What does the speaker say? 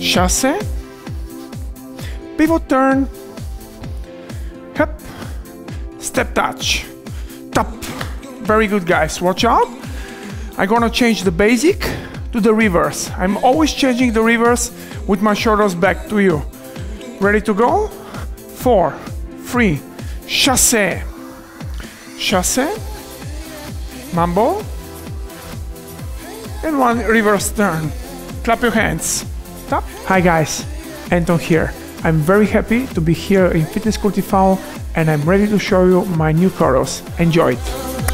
chasse, pivot turn, hop, step touch, tap. Very good guys, watch out. I'm gonna change the basic to the reverse. I'm always changing the reverse with my shoulders back to you. Ready to go? Four, three, chasse, chasse, mambo, and one reverse turn. Clap your hands. Hi guys, Anton here. I'm very happy to be here in Fitness TV and I'm ready to show you my new choreo. Enjoy it!